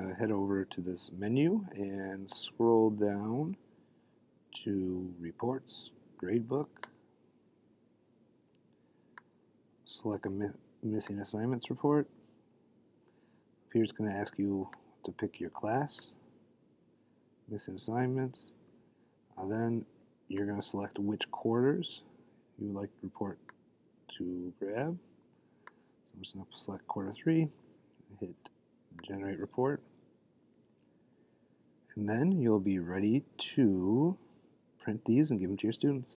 Uh, head over to this menu and scroll down to Reports, Gradebook. Select a mi missing assignments report. Here it's going to ask you to pick your class, missing assignments. Uh, then you're going to select which quarters you would like the report to grab. So I'm just going to select quarter three, hit generate report. And then you'll be ready to print these and give them to your students.